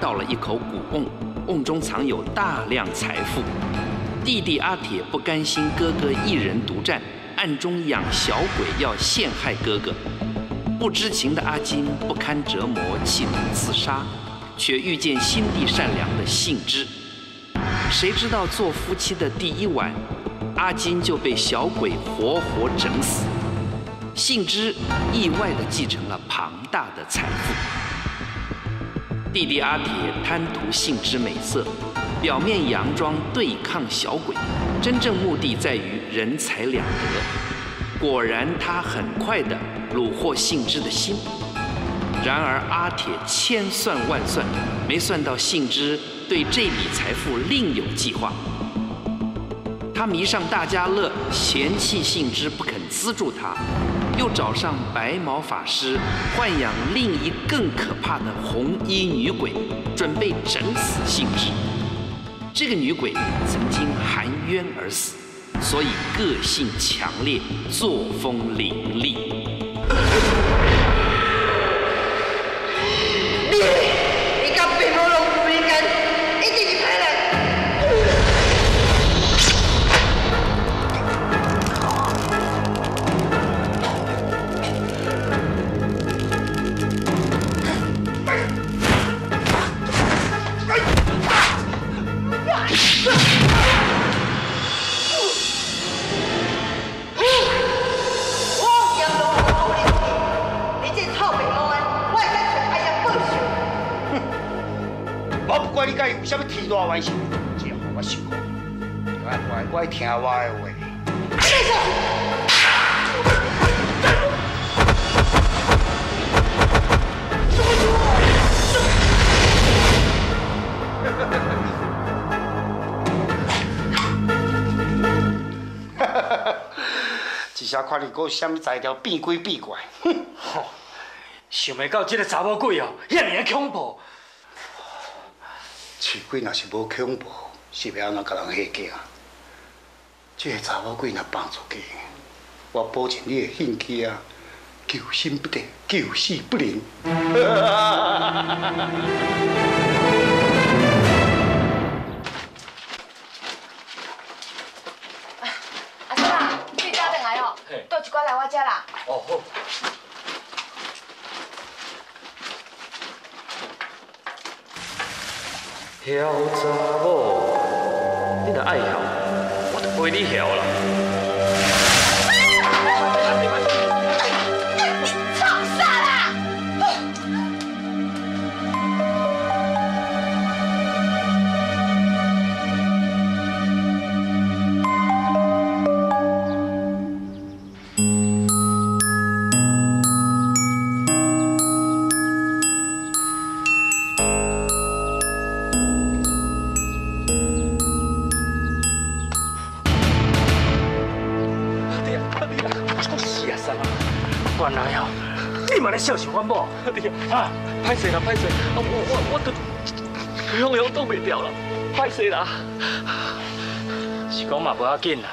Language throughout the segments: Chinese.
到了一口古瓮，瓮中藏有大量财富。弟弟阿铁不甘心哥哥一人独占，暗中养小鬼要陷害哥哥。不知情的阿金不堪折磨，企图自杀，却遇见心地善良的信之。谁知道做夫妻的第一晚，阿金就被小鬼活活整死。信之意外地继承了庞大的财富。弟弟阿铁贪图信之美色。表面佯装对抗小鬼，真正目的在于人财两得。果然，他很快的虏获信之的心。然而，阿铁千算万算，没算到信之对这笔财富另有计划。他迷上大家乐，嫌弃信之不肯资助他，又找上白毛法师，豢养另一更可怕的红衣女鬼，准备整死信之。这个女鬼曾经含冤而死，所以个性强烈，作风凌厉。关心，只要我受苦，就要乖乖听我的话。哈哈哈哈一下看你个什么材料变鬼变怪，哼！想袂到这个查某鬼哦，遐尔恐怖。气鬼若是无恐怖，是要安怎甲人下嫁？这个查某鬼若放出去，我保证你的兴趣啊，求心不得，救死不能。阿叔啊，你家等来哦，倒一寡来我家啦。哦好。晓查某，你若爱晓，我就陪你晓啦。笑死我某，啊，歹势啦，歹势，我我我都永远挡袂掉了，歹势啦。是讲嘛，不要紧啦，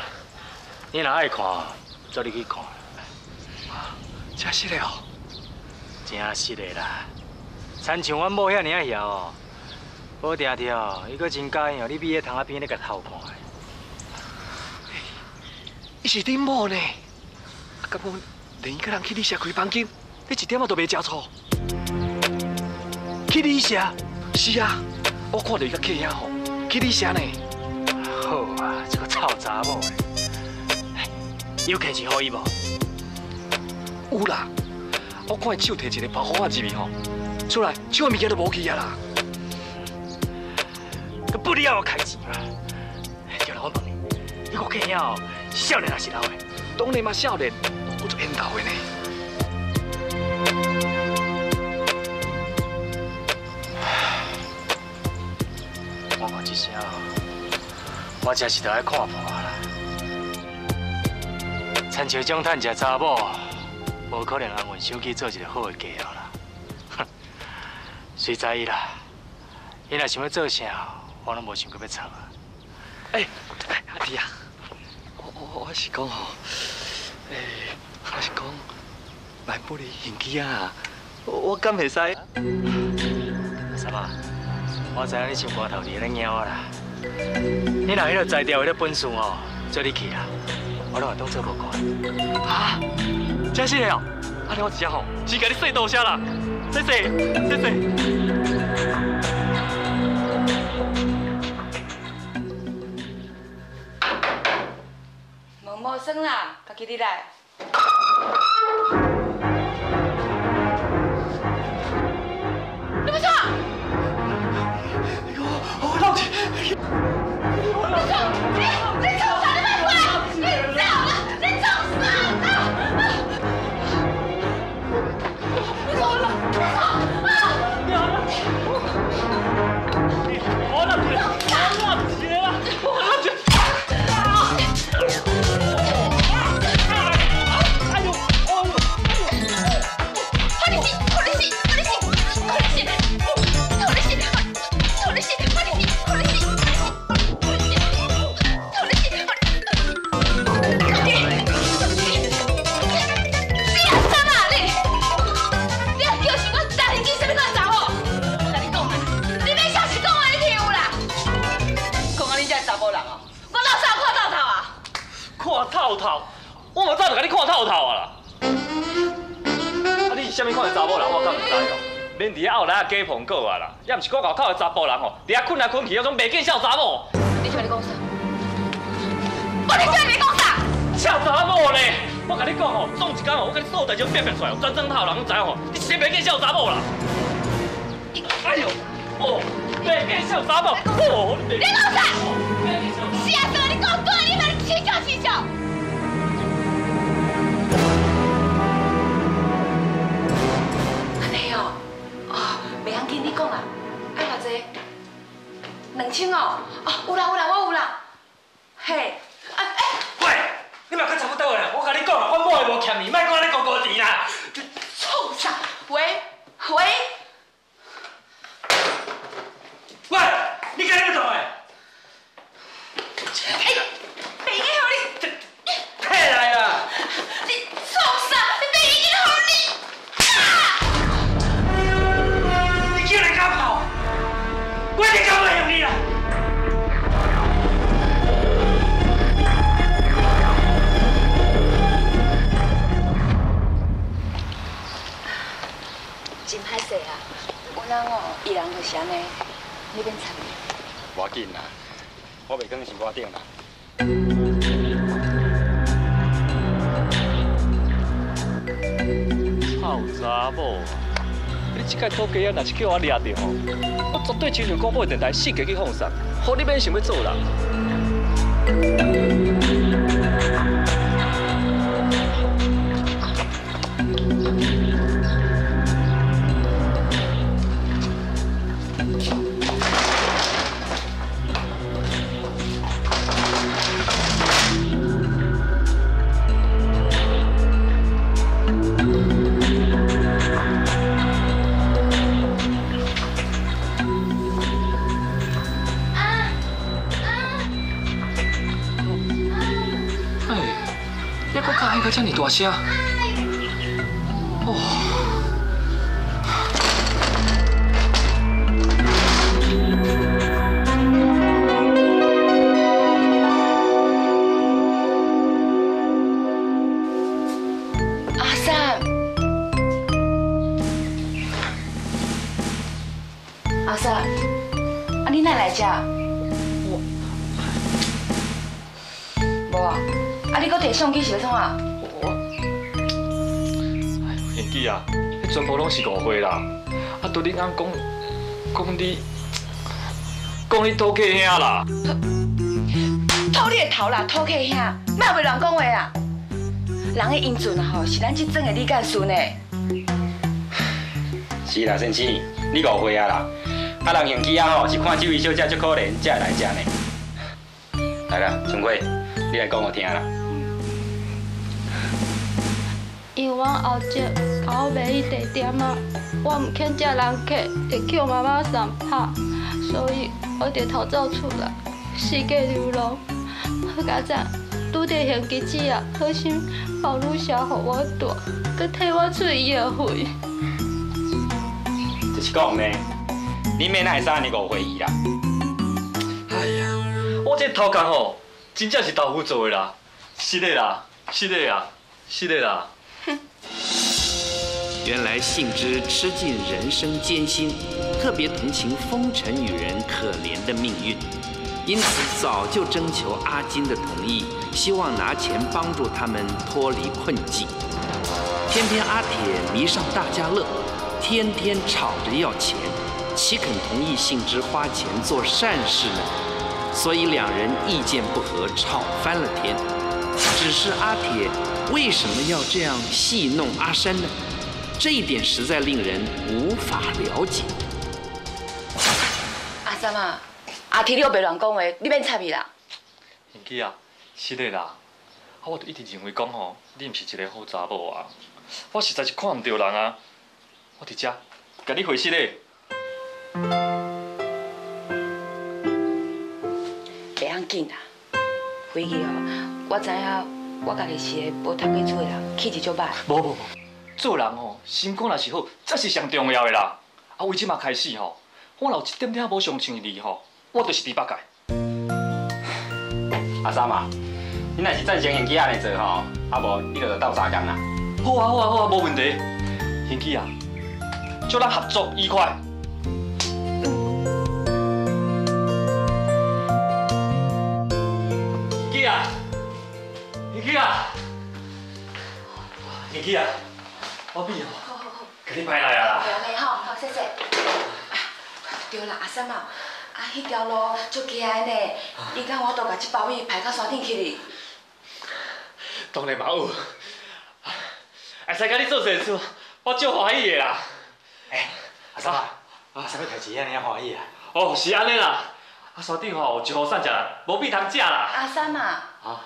你若爱看，早你去看。真实的哦，真实的啦。参像阮某遐尔啊晓哦，保定定，伊阁真介意哦，你比喺窗仔边咧甲偷看的。伊是恁某呢？啊敢讲连一个人去你社开房间？你一点仔都袂吃醋，去你社？是啊，我看到伊个客兄吼，去你社呢？好啊，这个臭查某的，有客气好伊无？有啦，我看伊手提一个包好啊入面吼，出来，所有物件都无去啊啦。不你要开钱啦？叫我问你，你个客兄哦，少年还是老的？当然嘛少年，我做引导的呢。我真是都爱看破啦，参像种趁食查某，无可能安稳手机做一个好的家啦。哼，谁在意啦？伊若想要做啥，我拢无想过要插啊。哎，阿弟啊，我我我是讲吼，哎，我是讲买玻璃相机啊，我敢袂使？什么？我知影你心肝头伫咧猫啦。你若迄个才调迄个本事哦，做你去啦，我拢会当做无看。啊，真是的哦，阿你我只好只给你说多谢啦，谢谢，谢谢。毛毛生啦，家己你来。你们。假碰过啊啦，也毋是我外口的查甫人吼，伫遐困来困去，迄种袂见笑查某。你叫你讲啥？我你叫你讲啥？笑查某咧！我甲你讲吼，总一天吼，我甲你所有代志变变出来，真正套人拢知吼，你是袂见笑查某啦。哎呦，哦，袂见笑查某，哦，你讲啥？是啊，哥，你讲对，你咪气笑气笑。两千哦，哦，有啦有啦，我有啦。嘿，哎哎，喂，你嘛较差不多啦，我甲你讲我某会无欠你，莫讲你高高甜啦。臭啥？喂喂。喂，你干什么做诶？是安尼，你免插无要紧啦，我袂讲是我顶啦。臭查某，你即个土鸡啊，若是叫我抓到吼，我绝对亲像广播电台四个去放送，好你免想要做人。大声！哦，阿三，阿三，你哪来这？我，无啊，啊你搁摕相机是要创啊？啊，迄全部拢是误会啦！啊，拄你讲讲讲你讲你偷客兄啦，偷你的头啦，偷客兄，莫袂乱讲话啦！人的英俊吼是咱这阵的理解师呢。是啦，先生，你误会啊啦！啊，人行起啊吼是看这位小姐足可怜，才来这呢。来啦，春贵，你来讲我听啦。因为我后姐甲我卖伊地点啊，我毋肯接人客，会叫妈妈上拍，所以我就逃走出来，世界流浪。好佳哉，拄着现机子啊，好心保女小给我带，佮替我出医药费。就是讲呢，你免那三二误会伊啦。哎呀，我这头壳吼，真正是豆腐做的啦，是的啦，是的啦，是的啦。原来信之吃尽人生艰辛，特别同情风尘女人可怜的命运，因此早就征求阿金的同意，希望拿钱帮助他们脱离困境。偏偏阿铁迷上大家乐，天天吵着要钱，岂肯同意信之花钱做善事呢？所以两人意见不合，吵翻了天。只是阿铁为什么要这样戏弄阿山呢？这一点实在令人无法了解。阿三啊，阿天你又别乱讲话，你免插伊啦。英基啊，是的啦，啊，我就一直认为讲吼，你毋是一个好查某啊，我实在是看唔到人啊。我伫遮，甲你回信嘞。袂要紧啦，回去哦，我知影我家己是个无读过书的人，气质足歹。无无无，做人吼，心肝若是好，才是上重要的啦。啊，为即嘛开始吼，我若有一点点无相像你吼，我就是第八届。阿三啊，你若是赞成贤基安尼做吼，啊无你就斗相共啦。好啊好啊好啊，无问题。贤基啊，祝咱合作愉快。英基啊，贤基啊，贤基啊，我比哦，好好好，给你买来啊啦。对嘞吼，好谢谢。对啦，阿三啊，啊，迄条路足狭的呢，伊讲我都甲这包米排到山顶去哩。当然嘛有，会使甲你做善事，我足欢喜的啦。哎，阿三啊，啊，啥物代志遐尔欢喜啊？哦，是安尼啦。啊，山顶吼有一号散食，无米通食啦。阿三啊，啊，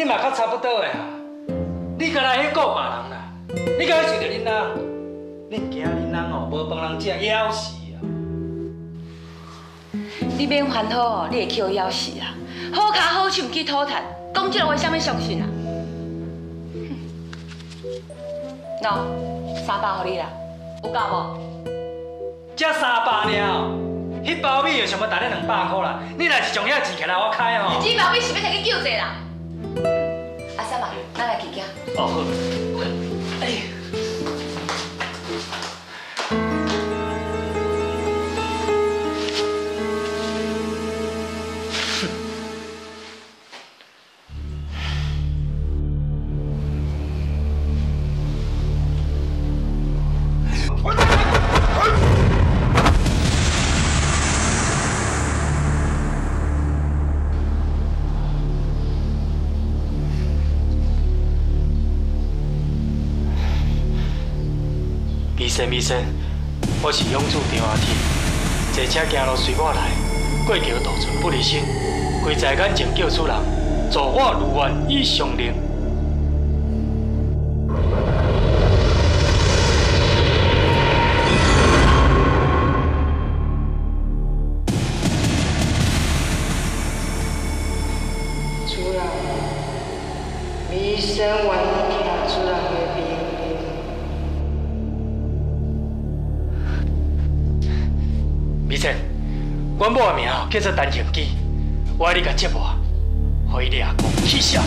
你嘛较差不多的啊。你敢若迄顾别人啦，你敢想着恁翁？恁惊恁翁哦，无帮人食枵死啊！你免烦恼哦，你会去我枵死啊！好卡好手去讨赚，讲这个话啥物相信啊？喏，三百给你啦，有够无？才三百尔，迄包米就想要值你两百块啦。你若是将遐钱起来我开吼，这包米是要摕去救济啦？阿三啊，咱来去行。哦好。哎。生医生，我是永驻张阿铁，坐车行路随我来，过桥渡船不离身，跪在眼前叫主人，助我如愿以偿命。阮某的名叫做陈庆基，我爱你甲接我，互伊掠光起笑。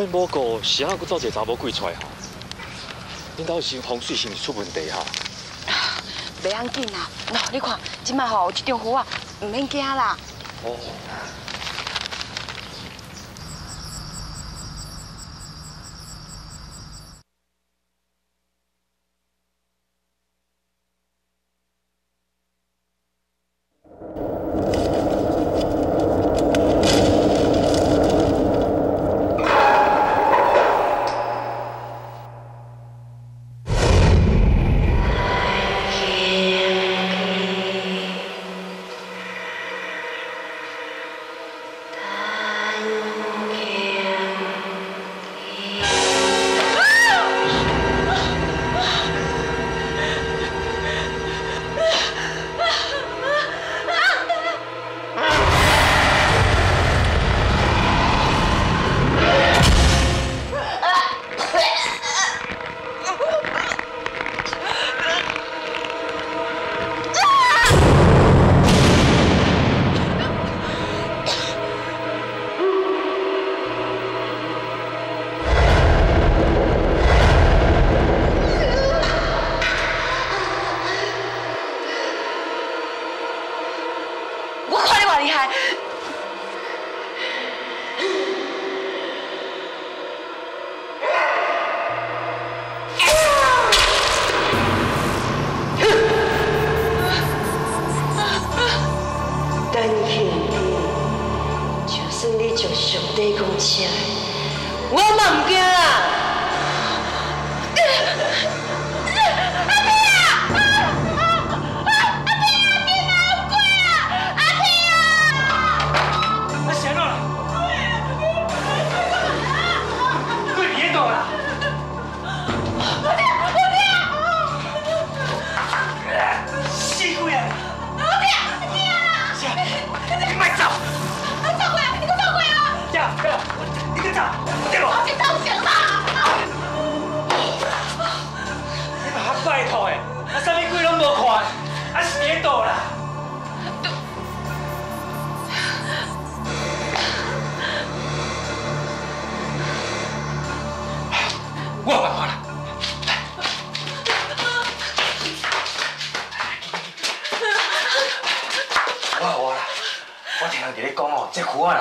无缘无故，是安怎佫走一个查某鬼出来吼？恁兜是风水是毋是出问题哈？袂要紧啦，喏，你看，即摆吼有一张符啊，唔免惊啦。哦，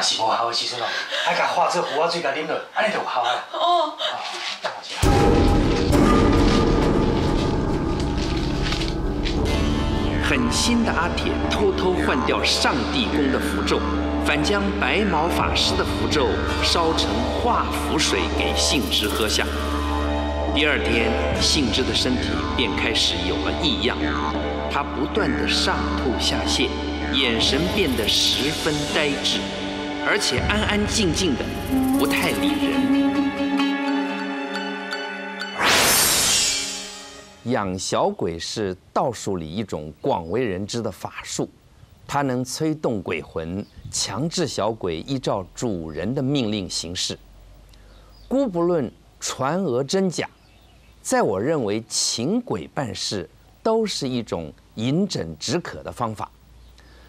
是无效的时阵哦，爱甲化做苦仔水甲啉落，安尼就有效啊。哦。狠心的阿铁偷偷换掉上帝宫的符咒，反将白毛法师的符咒烧成化符水给杏之喝下。第二天，杏之的身体便开始有了异样，他不断的上吐下泻，眼神变得十分呆滞，而且安安静静的，不太理人。养小鬼是道术里一种广为人知的法术，它能催动鬼魂，强制小鬼依照主人的命令行事。姑不论传讹真假，在我认为，请鬼办事都是一种饮鸩止渴的方法。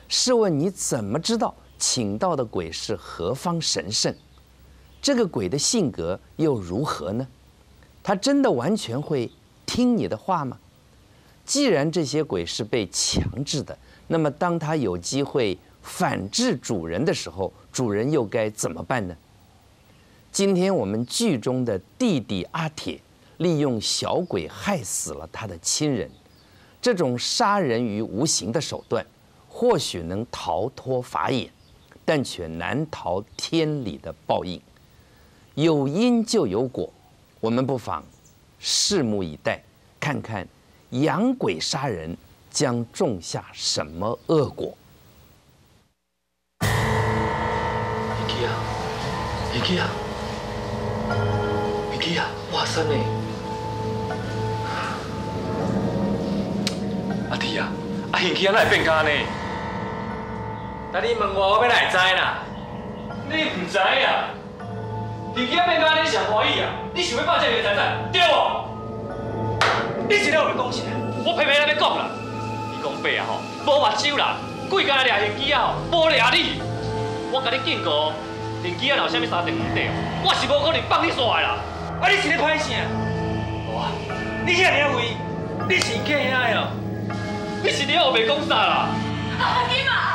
试问你怎么知道请到的鬼是何方神圣？这个鬼的性格又如何呢？他真的完全会？听你的话吗？既然这些鬼是被强制的，那么当他有机会反制主人的时候，主人又该怎么办呢？今天我们剧中的弟弟阿铁利用小鬼害死了他的亲人，这种杀人于无形的手段，或许能逃脱法眼，但却难逃天理的报应。有因就有果，我们不妨。拭目以待，看看养鬼杀人将种下什么恶果。米基啊，米基啊，米基啊，哇塞呢！阿弟啊，阿贤基啊，哪会变咖呢？那你问我，我要哪会知啦？你唔知啊？你今变甲你上欢喜啊！你想要霸这个财产，对无？你真了有讲起来，我偏偏来要讲啦。你讲白啊吼，无目睭啦，贵家掠现机啊吼，无掠你。我甲你警告，现机啊若有啥物三长五短，我是无可能放你煞的啦。啊，你是咧歹啥？哇，你遐尔位，你是客兄的哦？你是了后袂讲啥啦？阿金啊，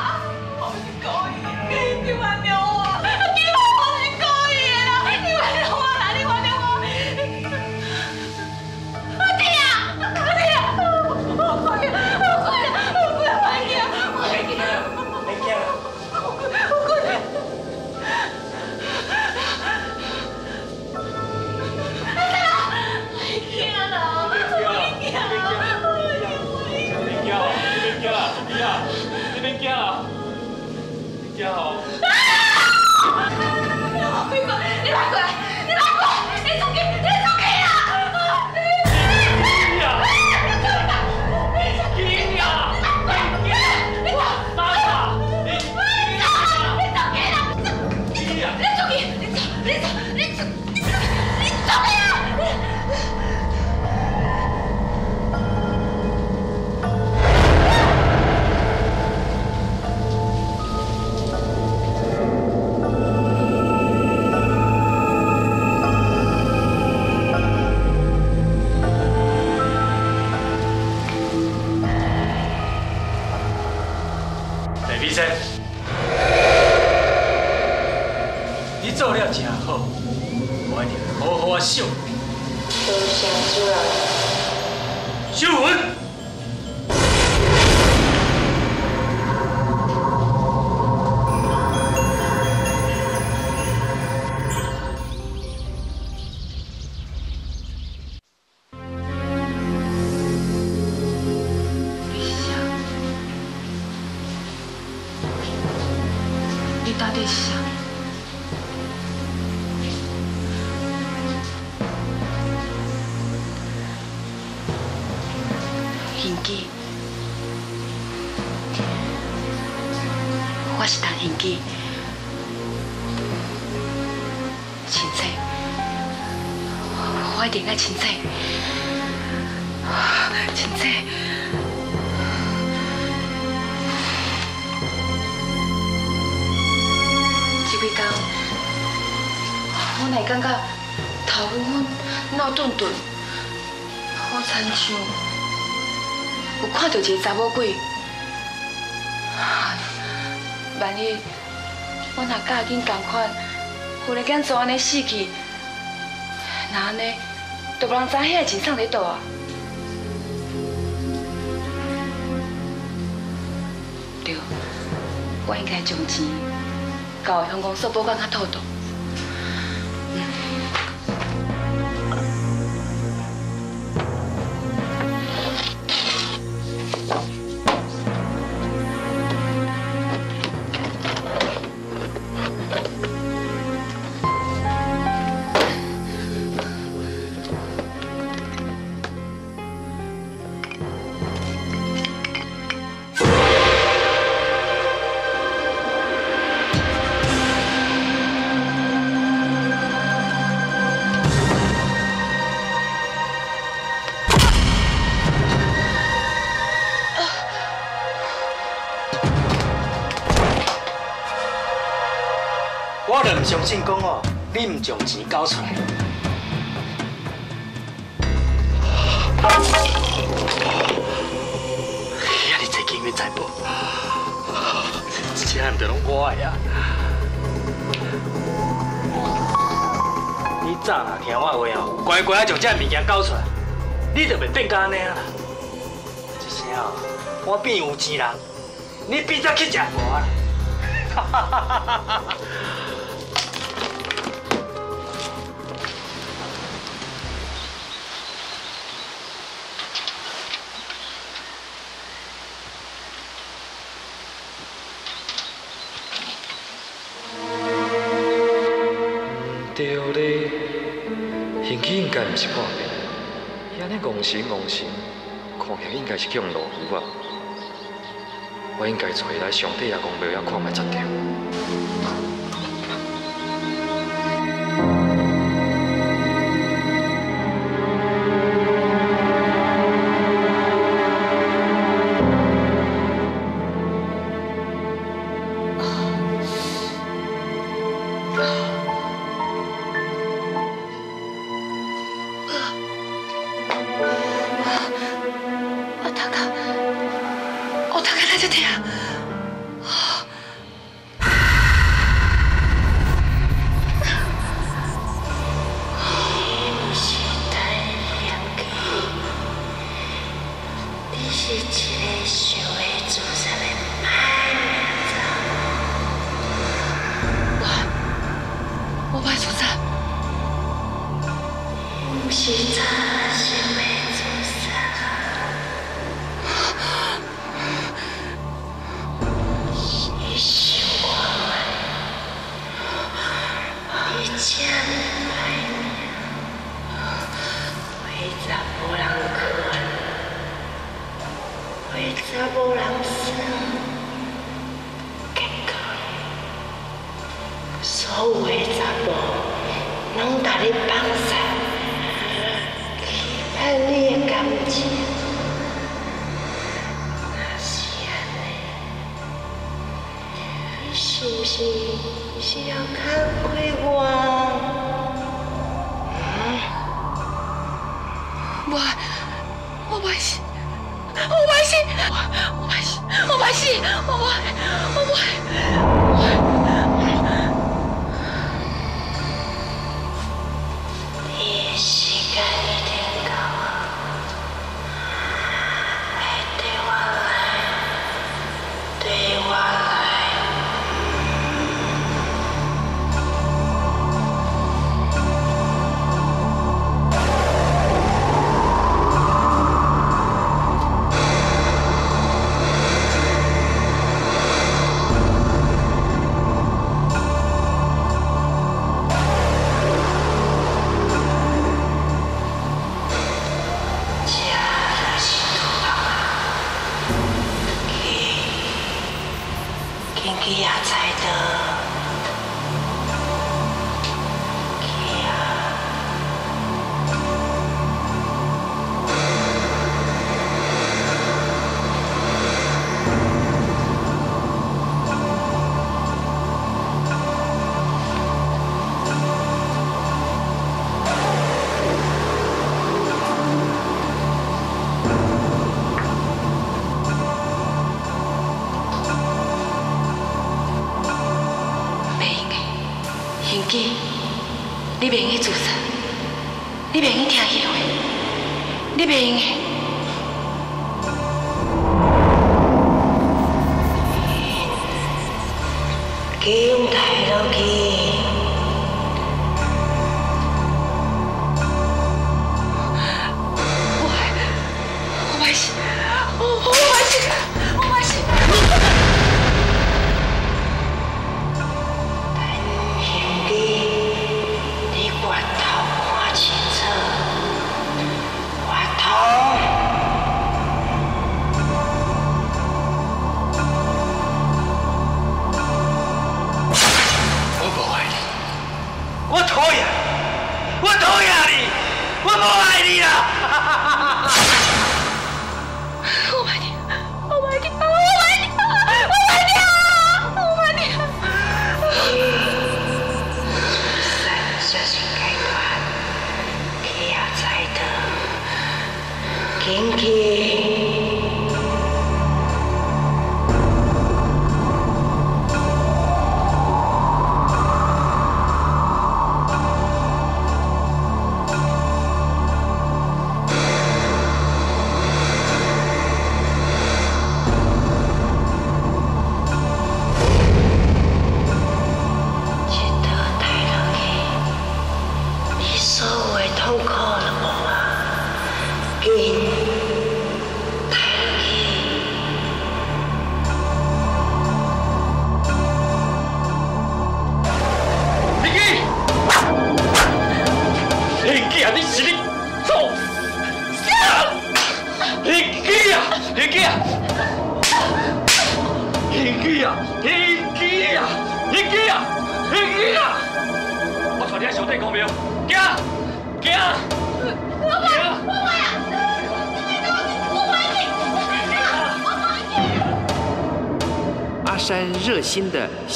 列車。感觉头昏昏、闹顿顿，好亲像有看到一个查某鬼。万一我若嫁紧同款，忽然间做安尼死去，那安尼都无人知遐钱藏在倒啊？对，我应该将钱交香港所保管较妥当。你唔将钱交出来。遐尼济金元财宝，这些唔着拢我呀。你早若听我话哦，乖乖将这物件交出来，你就袂变甲安尼啊啦。这些哦，我变有钱人，你变则去食无啊啦。哈哈哈哈哈神王神，看起来应该是去用落雨啊。我应该找来上帝也讲庙遐看卖才对。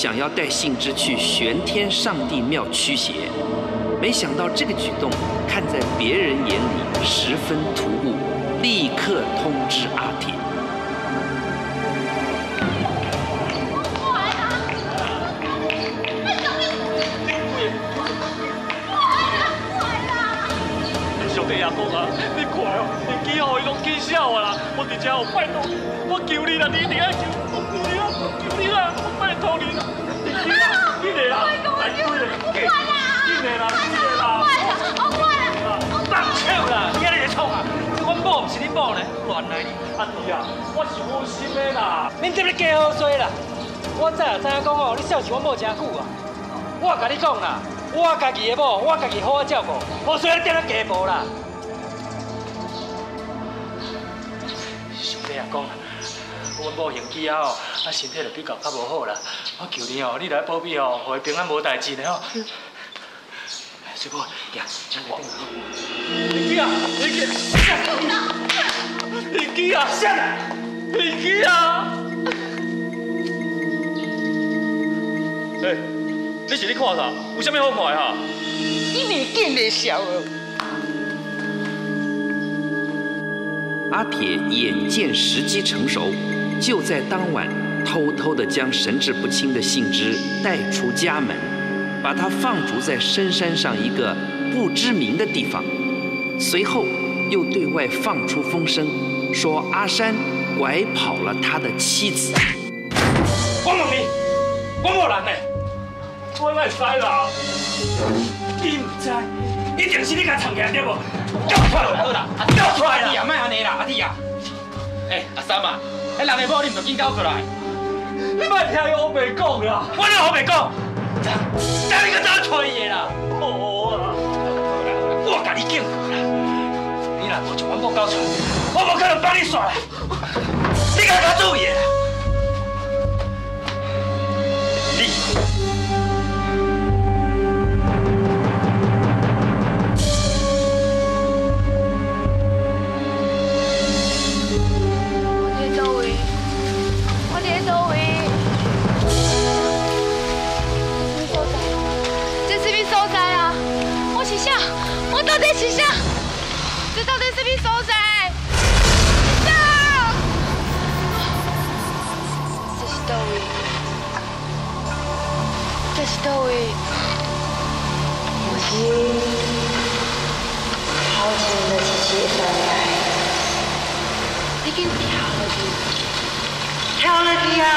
想要带信之去玄天上帝庙驱邪，没想到这个举动看在别人眼里十分突兀，立刻通知阿早知影讲哦，你孝顺阮某真久啊！我甲你讲啦，我家己的某，我家己好好照顾，无需要你踮咧家无啦。上帝也讲啦，阮某刑期啊，啊身体就比较较无好啦。我求你哦，你来保庇哦，互伊平安无代志的吼。水果，行，请我。林基啊，林基，林基啊，林基啊！哎，你是咧看啥？有啥物好看的哈？你袂见得笑哦。阿铁眼见时机成熟，就在当晚偷偷的将神志不清的信之带出家门，把他放逐在深山上一个不知名的地方。随后又对外放出风声，说阿山拐跑了他的妻子。我问你，我无人呢？我哪会知啦？你唔知，一定是你甲藏起来对无？叫出来好啦，叫出来啦！阿弟啊，莫安尼啦，阿弟啊！哎，阿三啊，迄人的某你唔着紧交出来。你莫听伊乌白讲啦！我哪好白讲？叫你个怎找伊的啦？好啊！我甲你警告啦，你若无将阮某交出来，我无可能帮你耍啦。你意啦！你到底是啥？这到底是咩所在？啥？这是倒位？这是倒位？我是，好情的是写上来，你紧跳了的，跳了的啊！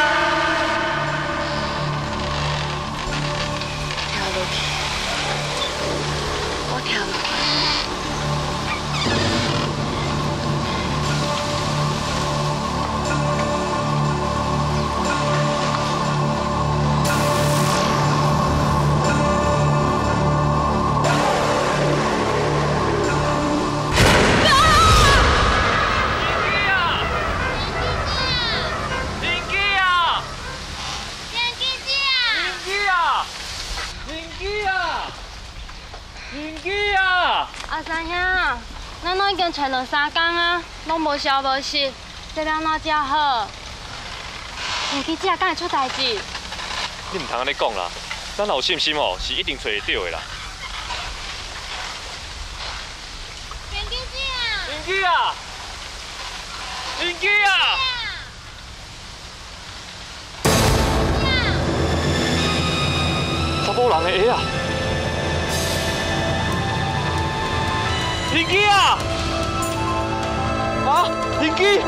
两三天啊，拢无消无息，这要哪才好？天气这敢会出代志？你唔通安尼讲啦，咱若有信心哦，是一定找得到的啦。林基啊！邻居啊！查甫人的鞋啊！林基啊！啊！林基！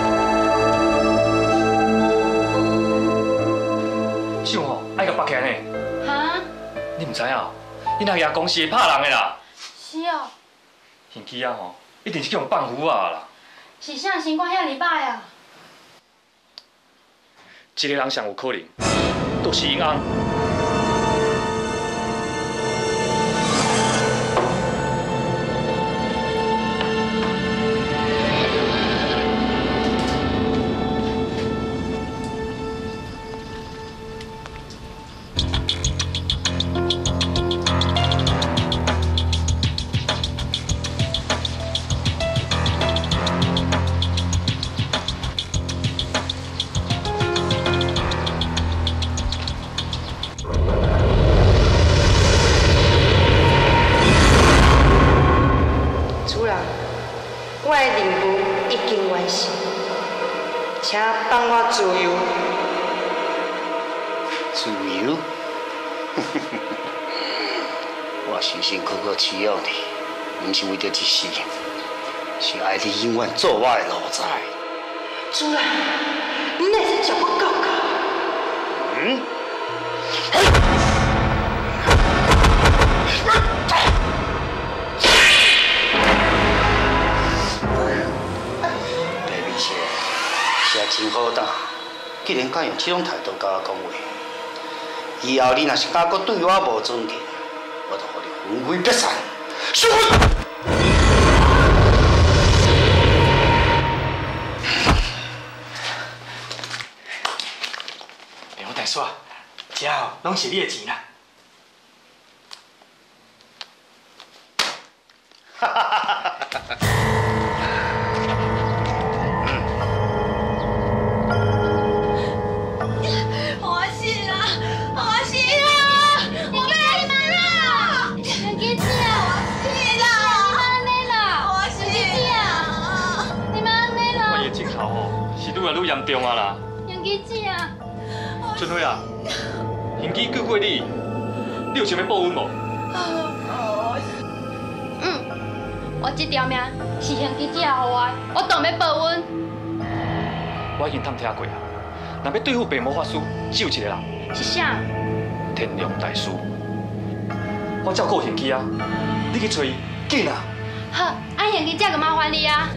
手吼爱甲北起来呢，哈？你唔知影？你那爷公司会拍人的啦，是哦，林基啊吼，一定是叫人放虎啊啦。是啥情况遐礼拜啊？一个人上有可能，就是因翁。做我的奴才。主人，你哪会叫我教教？嗯？白米车，是啊真好当，既然敢用这种态度甲我讲话，以后你若是敢搁对我无尊敬，我就予你魂飞魄散。没有大叔，这哦，拢是你的钱啦。春辉啊，林基救过你，你有想要报恩无？嗯，我这条命是天气姐给我的，我当要报恩。我已经探听过啊，若要对付白魔法师，只有一个人，是啥？天龙大师。我照顾贤妻啊，你去找伊，紧啊！好，安天气姐就麻烦你啊。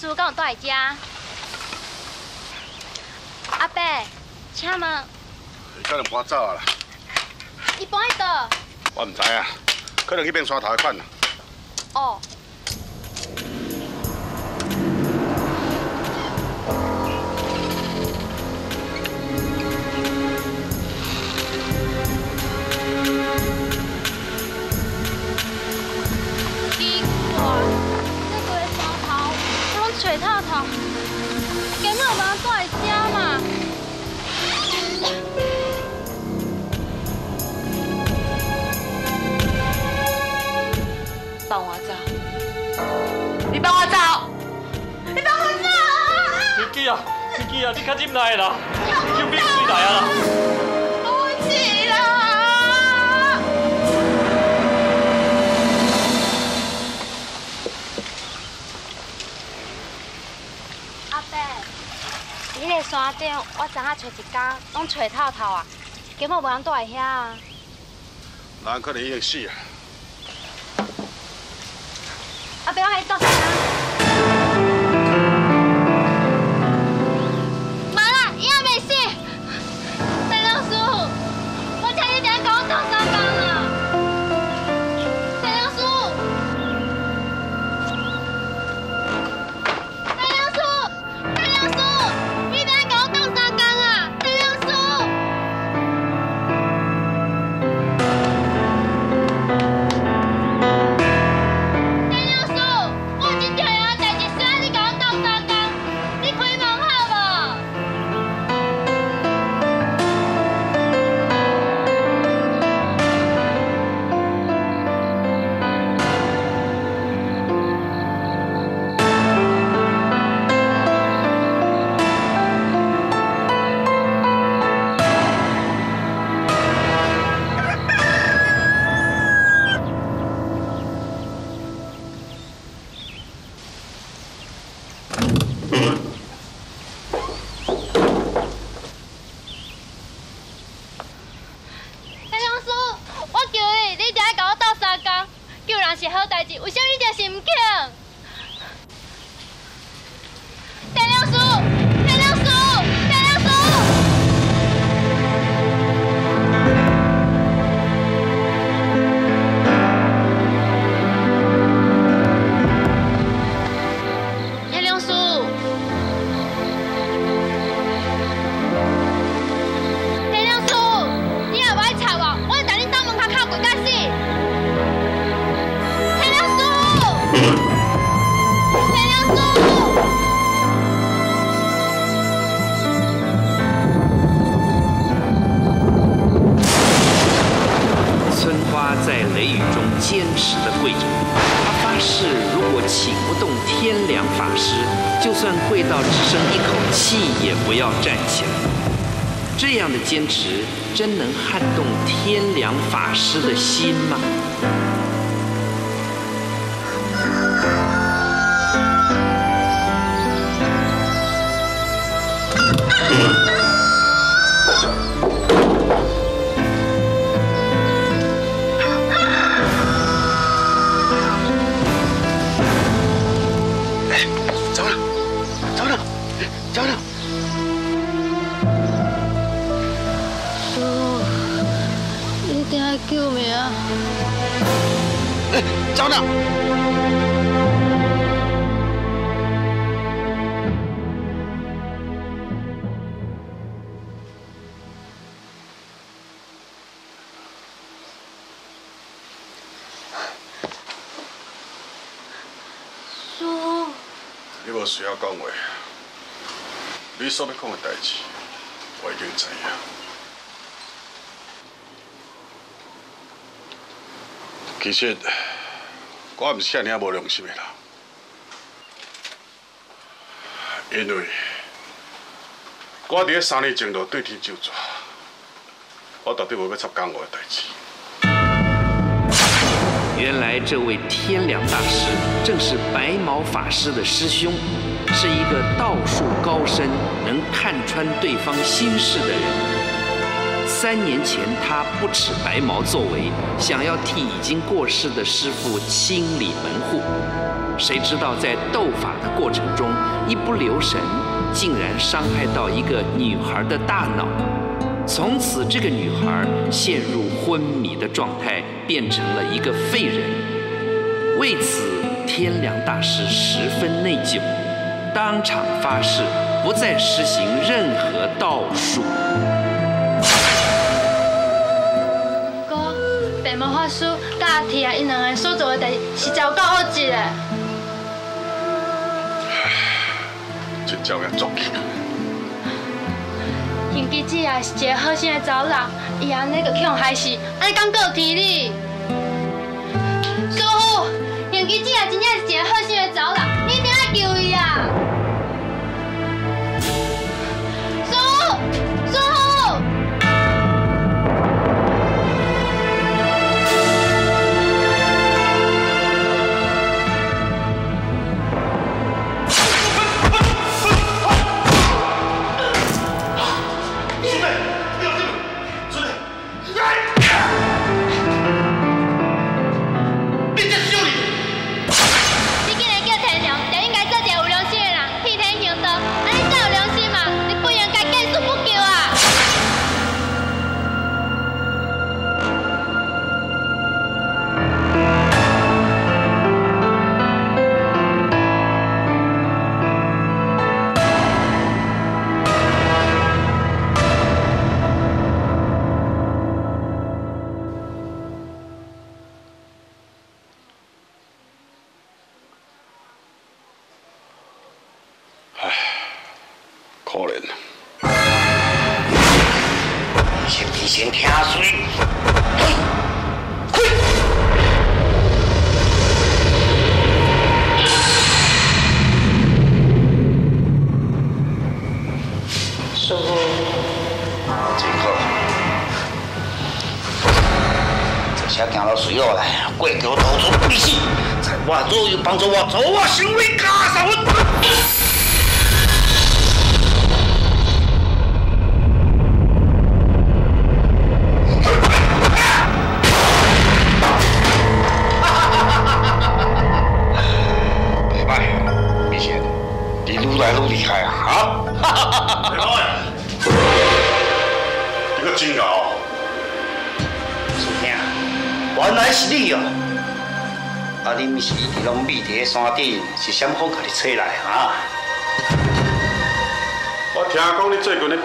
师傅敢有带来遮？阿伯，请问可能搬走啊啦，伊搬去倒？我唔知啊，可能去变山头的款啦。哦。找透透，今日嘛住在遮嘛。放我走！你放我走！你放我走！明基啊，明基啊，你较忍耐啦，救兵水来啊啦！山顶，我昨下找一天，拢找透透啊，根本无人住在遐啊。人可能已经死啊。阿伯，我喺不要站起来。这样的坚持，真能撼动天良法师的心吗？其实，我毋是遐尔无良心的人，因为我伫咧三年前就对天就抓，我到底无要插干我的代志。原来这位天良大师正是白毛法师的师兄，是一个道术高深、能看穿对方心事的人。三年前，他不耻白毛作为，想要替已经过世的师傅清理门户。谁知道在斗法的过程中，一不留神，竟然伤害到一个女孩的大脑。从此，这个女孩陷入昏迷的状态，变成了一个废人。为此，天良大师十分内疚，当场发誓不再施行任何道术。白毛法师甲阿弟啊，因两个所做的代志是真够恶质的。真正要作孽。邢吉姐也是一个好心的查某人，伊安尼就去互害死，安尼敢够有天理？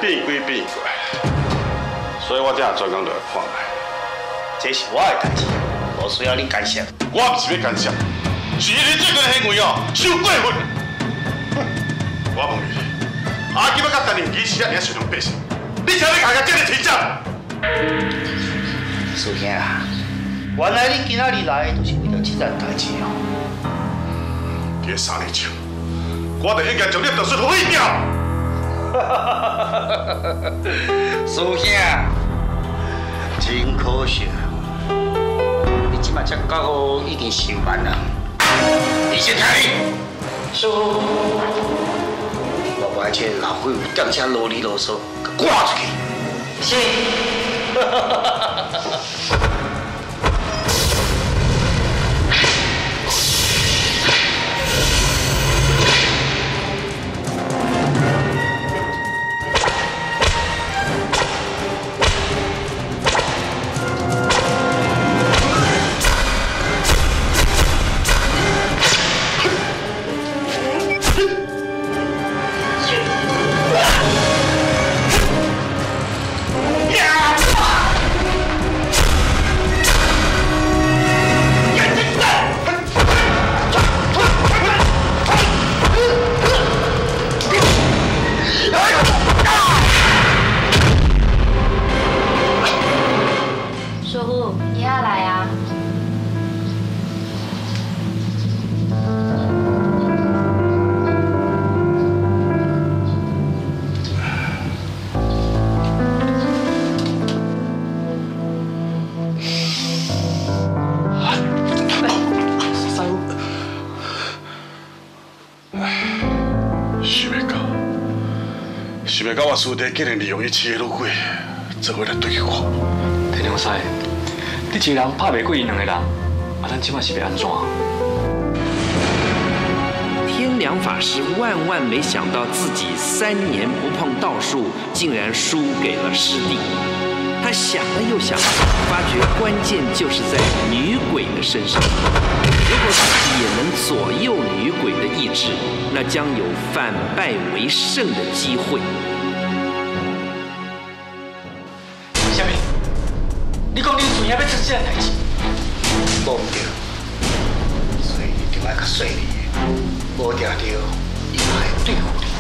变归变怪，所以我才专工落来看卖。这是我的代志，无需要你干涉。我不是要干涉，是因你最近的行为哦，太过分。哼 我问你，阿基要甲陈林基是遐尔善良百姓，你请你家家这个天将？师兄啊，原来你今仔日来就是为了这件代志哦。这个三年前，我就应该将你毒水毁掉。师兄，真可惜，你即马这觉已经受完了。你先听，师傅，我把这老鬼有点车啰里啰嗦，给赶出去。是。想袂到我师弟竟然利用伊饲的女鬼，做伙来对我。天良师，你一个人拍袂过因两个人，啊，咱即摆是要安怎？天良法师万万没想到自己三年不碰道术，竟然输给了师弟。他想了又想，发觉关键就是在女鬼的身上。如果自己也能左右女鬼的意志，那将有反败为胜的机会。你讲你船要要出这件代志？无唔对，所以你就要较细腻，无定着，伊嘛会对付你。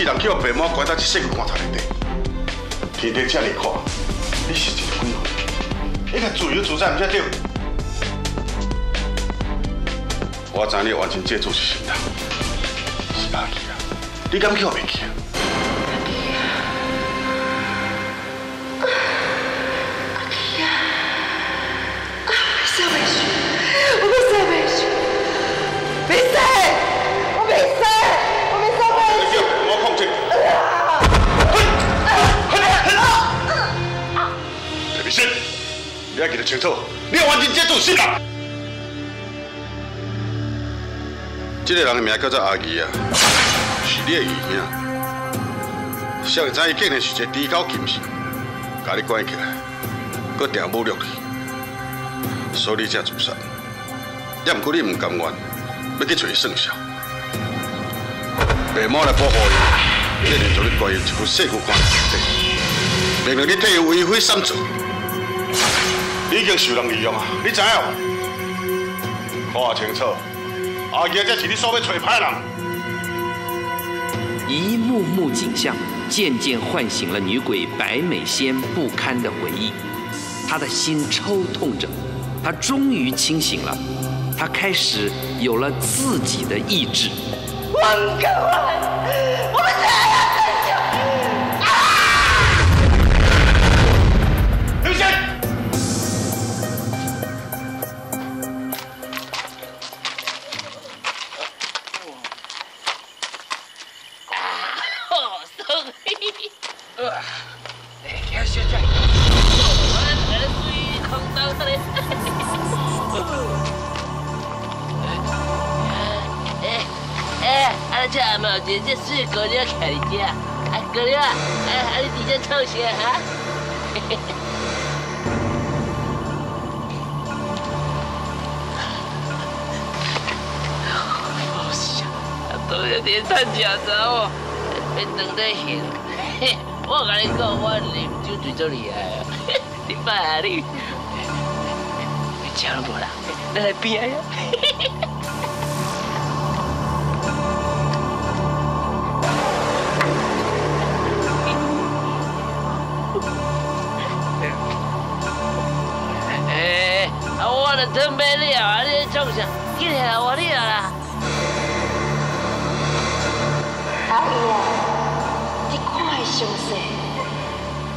世人去互爸母关到一世个棺材内底，天天这么看，你是一个鬼。魂，你个自由自在不才对。我知你完全借助是心人，是阿姨啊，你敢去互袂去你要记得清楚，你要完全接触新人。这个人的名叫做阿义啊，是你的姨兄。谁会知伊竟然是一个低高金士，甲你关起来，搁定侮辱你，所以你才自杀。也毋过你毋甘愿，要去找伊算账。爸妈来保护伊，竟然将你关入一副世故关底，命令你替伊为非三罪。你已经受人利用啊！你知影无？看清楚，阿爷这是你所要找歹人。一幕幕景象渐渐唤醒了女鬼白美仙不堪的回忆，她的心抽痛着，她终于清醒了，她开始有了自己的意志。王高这阿毛姐这水姑娘看你家，啊姑娘，啊啊你底下臭鞋哈？好笑，都有点趁假走哦，别等得闲。我跟你讲，我啉酒最做厉害啊！你拜啊你，你吃了无啦？咱来比啊的准备了啊！你创啥？紧来我了啦！阿姨啊，你看的详细，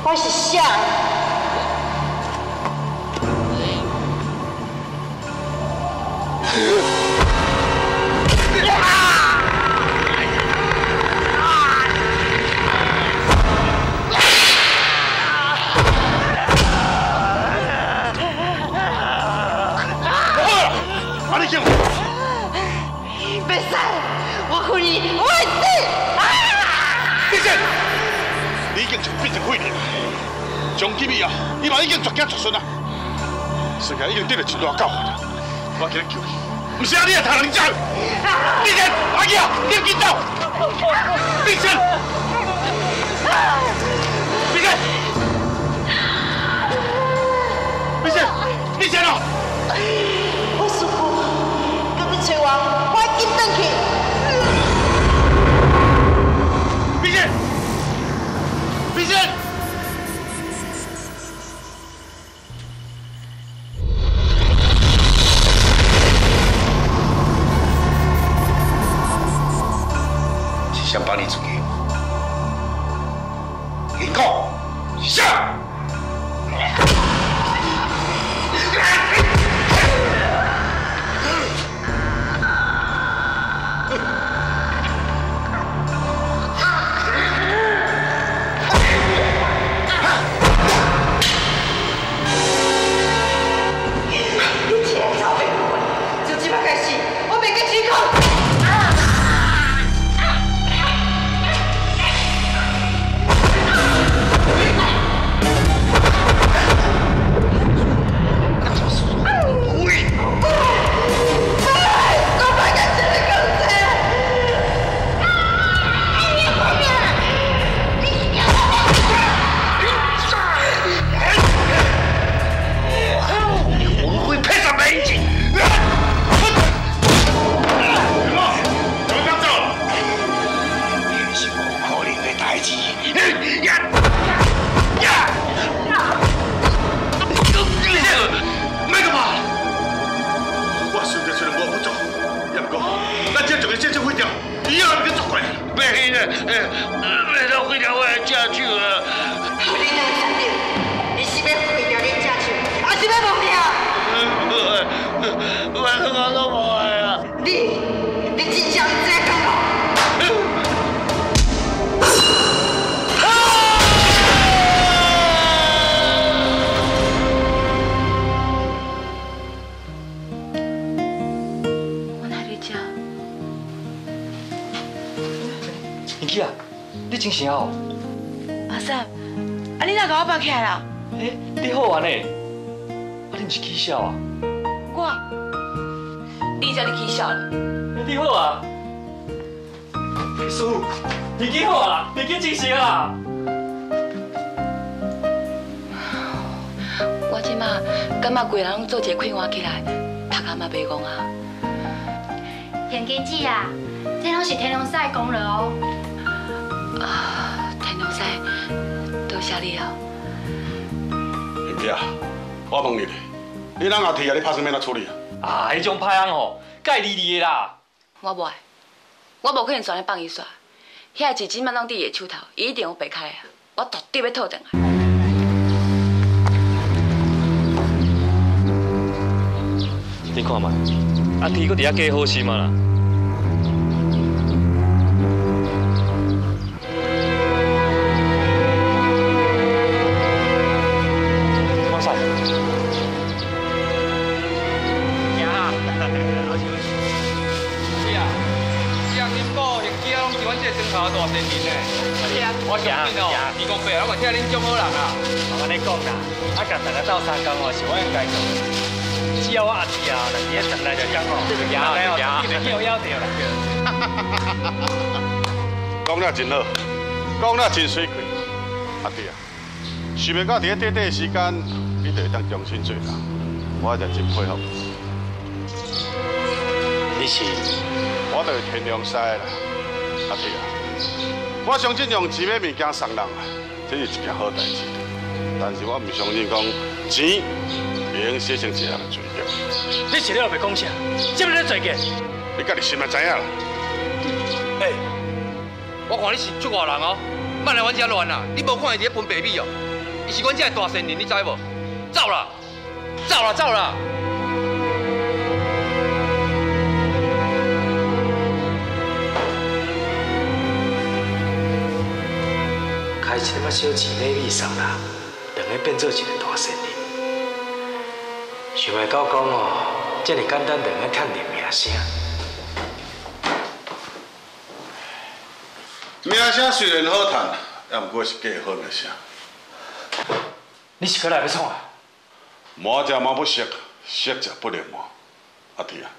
我是啥？啊！伊，嘛已经绝子绝孙啊！世界已经得了一大教训了，我今日救你，不是啊，你来杀人家，你先，阿杰，你紧走，你先，你先，你先，你先啊。英姬啊，你真醒哦！三，啊你哪甲我抱起来啦？诶，你好啊呢？啊你毋是起笑啊？我，你才你起笑了。你好啊？师傅，你几好啊？你几精神啊？我即马感觉规人拢做一个快活起来，头壳嘛袂戆啊。田经姐啊，这拢是天龙赛功劳哦。啊，天龙师，多谢你哦。林姐，我问你咧，你人后天啊，你拍算要怎处理啊？啊，迄种歹人吼，该理你的啦。我无爱，我无可能全咧放伊煞。遐个钱钱满拢伫伊的手头，伊一定有白开啊！我绝对要讨回来。你看嘛，阿弟搁伫遐加好心嘛啦。我相信哦，二公伯我嘛听恁种好人啊。我安尼讲啦，啊，甲大家斗三工哦，是我应该做的。只要我阿弟啊，若伫咧等来就讲哦，行行你就叫要着啦。讲了真好，讲了真水气。阿弟啊，想袂到伫咧短短时间，你就会当重新做人，我真佩服。你是？我就是天良师啦，阿弟啊，我相信用钱买物件送人啊，这是一件好代志。但是我唔相信讲钱会用写成一项罪孽。你是咧后白讲啥？这么咧罪孽？你家己心嘛知影啦。嘿，我看你是出外人哦，莫来阮遮乱啦！你无看伊伫咧分白米哦，伊是阮遮的大善人，你知无？走啦，走啦，走啦！开一点仔小钱买米送人，等于变做一个大善人。想袂到讲哦，这么简单，等于赚人名声。名声虽然好赚，也毋过是假好名声。你是过来要创啊？磨者磨不熟，熟者不能磨。阿弟啊，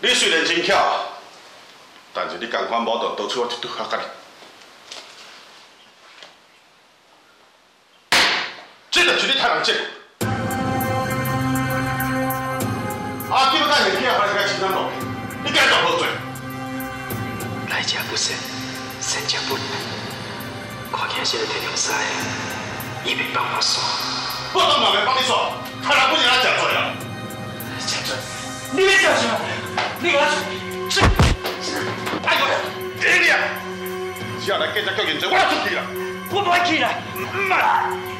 你虽然真巧，但是你共款无到倒出我一堆较甲你。这就是你太人贱。阿舅甲年纪还是该承担落，你该做何做。来者不善，善者不难。看起来是个天良师，伊袂帮我耍。我当然袂帮你耍，他人不是来食罪啊！食罪？你要叫什么？你给我出去！哎呦，给你啊！只要来警察局认罪，我要出去啦。我不会去啦。唔嘛，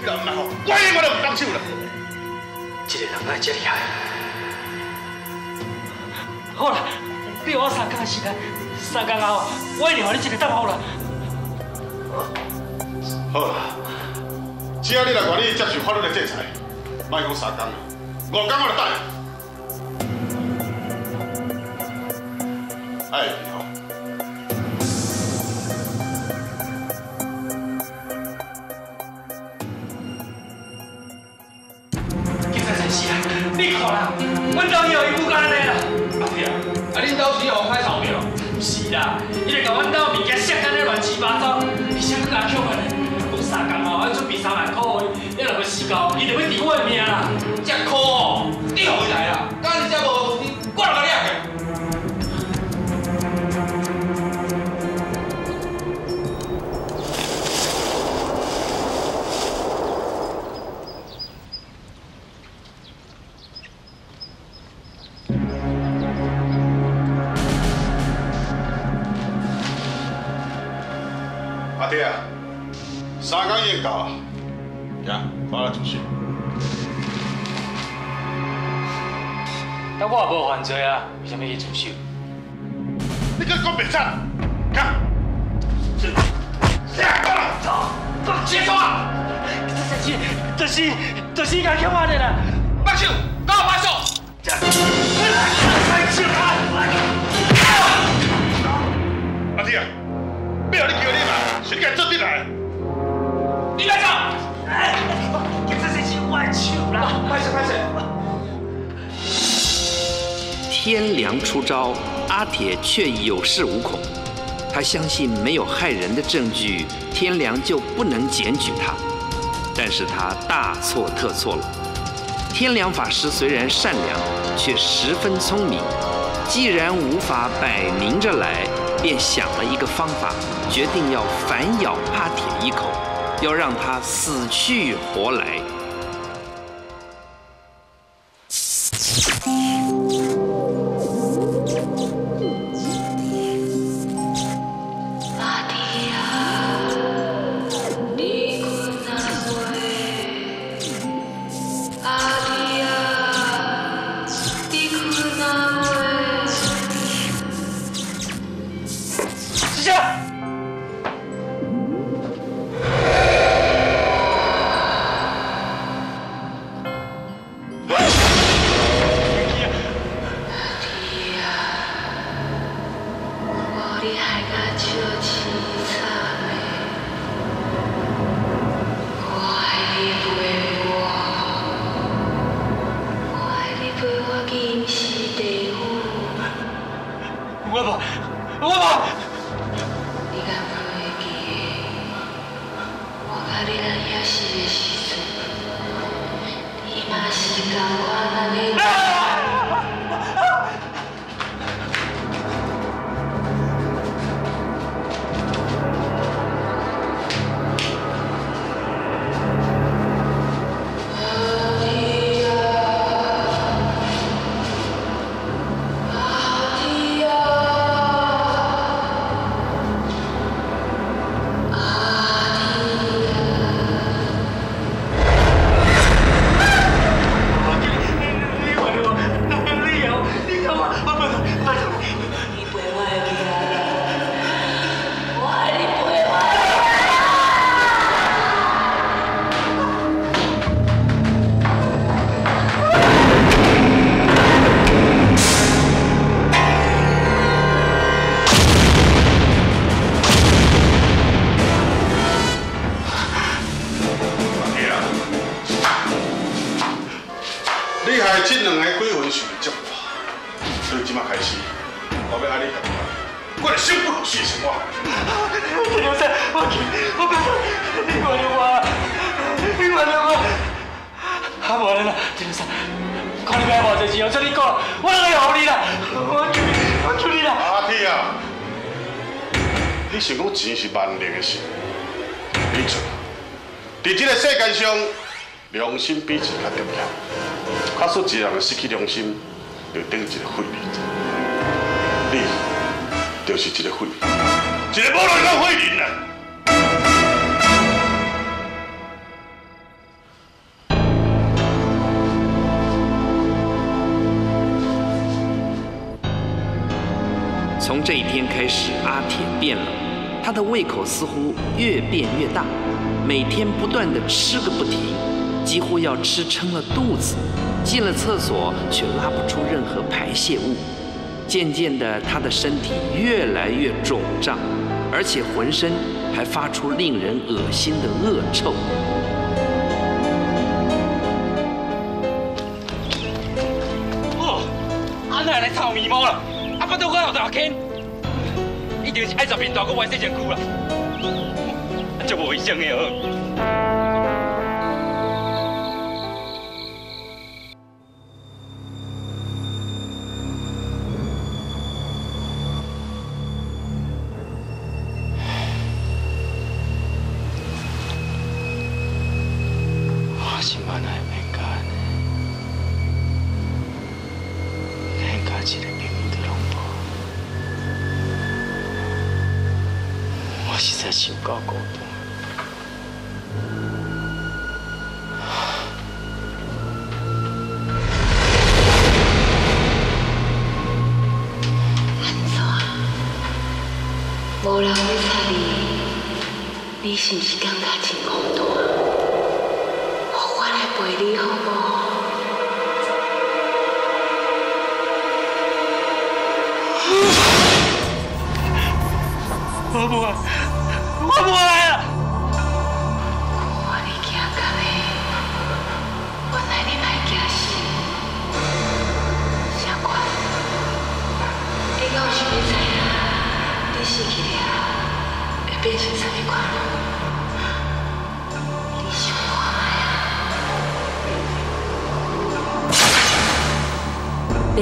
你唔好，我永远都唔放手啦。这个人爱这厉害。好啦，俾我三工的时间，三工后我一定让你一个答复啦。好啦，只要你来愿意接受法律的制裁，莫讲三工啦，五工我就等。哎， 是啊！你看啦，阮兜以后伊不干安尼啦。阿弟啊，啊恁兜是红海草苗？不是啦，伊来甲阮兜物件摔干咧乱七八糟，而且佫甲抢安尼，讲三工哦，要准备三万块，你若要死狗，伊就要治我的命啦。阿弟啊，三工已经到啊，行，我来做事。但我也无犯罪啊，为什么去自首？你敢讲白惨？看，这，下班了，走，结束啊！这是，这是，这是甲抢我的啦！放手，给我放手！阿弟谁敢做进来？你别走！哎，这是我的手啦！拍手拍手！天良出招，阿铁却有恃无恐。他相信没有害人的证据，天良就不能检举他。但是他大错特错了。天良法师虽然善良，却十分聪明。既然无法摆明着来，便想了一个方法，决定要反咬阿铁一口，要让他死去活来。一人失去良心，就等于一个废人。你就是一个废人，一个无良的废人啊！从这一天开始，阿铁变了，他的胃口似乎越变越大，每天不断的吃个不停，几乎要吃撑了肚子。进了厕所却拉不出任何排泄物，渐渐的，他的身体越来越肿胀，而且浑身还发出令人恶心的恶臭。哦，阿奶来炒面包了，阿不都快要大坑，一定是爱食面大个外星人哭了，就无卫生的哦。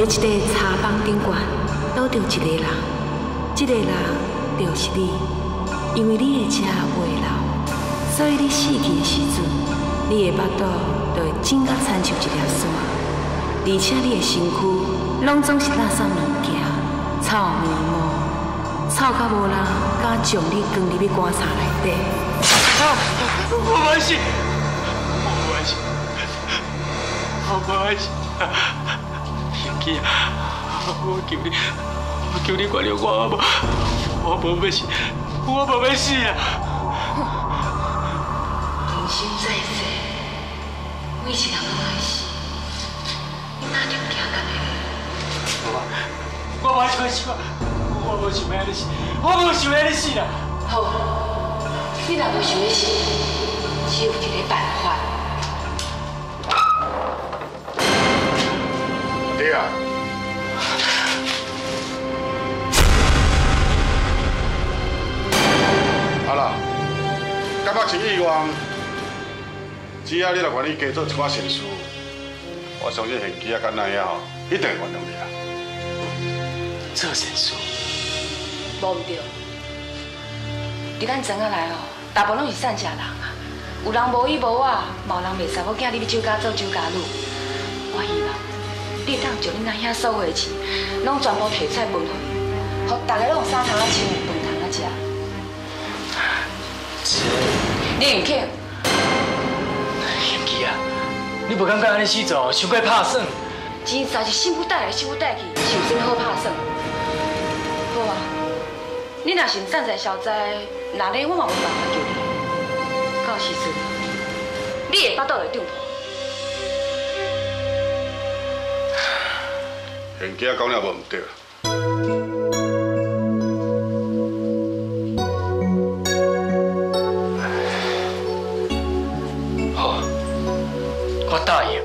在一个茶坊顶悬，倒着一个人，这个人就是你，因为你的车袂老，所以你死去的时阵，你的巴肚就会整甲亲像一粒沙，而且你的身躯拢总是垃圾物件，臭毛毛，臭到无人敢将你放入去棺材内底。我不爱死，我不爱死，我不爱我求你，我求你原谅我，我，我无要死，我无要死啊！人生在世，每一人拢爱死，你哪能惊到呢？我我无想死！我无想要你死，我无想要你死啦！好，你若无想要死，只有办法。爹啊！啊啦，感觉情意愿，只要你若愿意加做一寡善事，我相信贤妻啊、干奶啊吼，一定会原谅你啦。做善事，无毋对，伫咱庄仔内哦，大部分拢是善食人啊。有人无依无我，嘛有人袂使要囝你要酒家做酒家女。当将你那遐所有的钱，拢全部摕出来分大家拢有衫通啊穿，饭通啊食。是，你唔肯，贤妻啊，你无感觉安尼死做，伤过拍算？钱实在是心不带来心不带去，是有甚物好拍算？好啊，你若是毋善财消灾，那咧我嘛有办法救你。到时阵，你的巴肚会胀破。贤妻啊，讲了无毋对啦。好，我答应。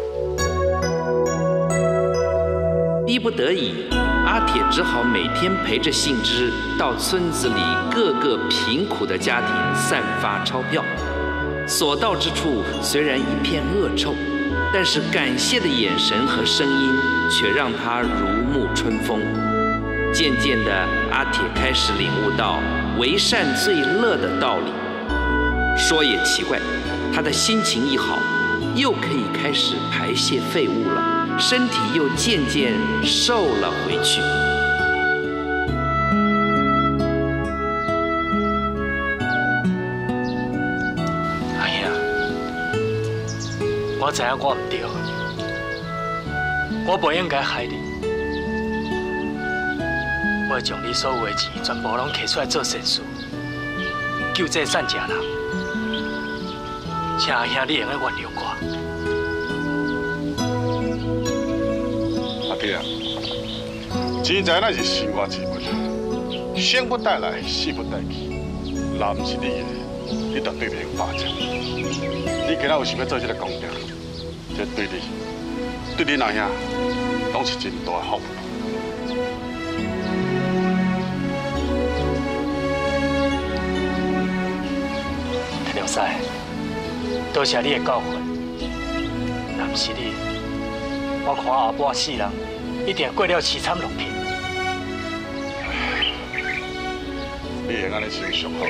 逼不得已，阿铁只好每天陪着信之到村子里各个贫苦的家庭散发钞票。所到之处虽然一片恶臭，但是感谢的眼神和声音却让他如沐春风。渐渐的，阿铁开始领悟到为善最乐的道理。说也奇怪，他的心情一好，又可以开始排泄废物了，身体又渐渐瘦了回去。我知影我唔对，我不应该害你。我会将你所有的钱全部拢摕出来做善事，救这善食人。请阿兄你用来原谅我。阿爹啊，钱财乃是生活之本，生不带来，死不带去。若毋是你的，你绝对袂用霸占。你今仔有想要做这个公德，这对你、对你阿兄，拢是真大的福。梁师，多谢你的教诲。若不是你，我看后半世人一定过了凄惨落魄。你会安尼想上好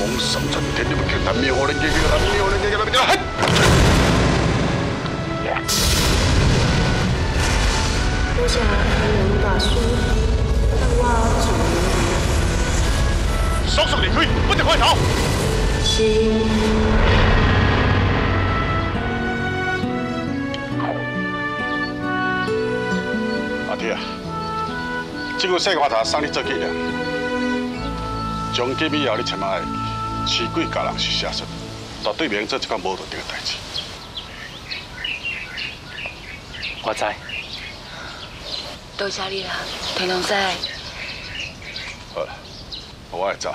诶。我蒙三寸天，你们看他灭火人，这个他灭火人，这个他灭火人。多谢天龙大叔，让我助双手离开，不得回头。是。阿铁啊，这个细瓜茶送你做纪念，从今以后你千万爱记，持鬼家人是写实，绝对免做这款无道德的代志。我知。多谢你啦，天龙师。好了，我爱走。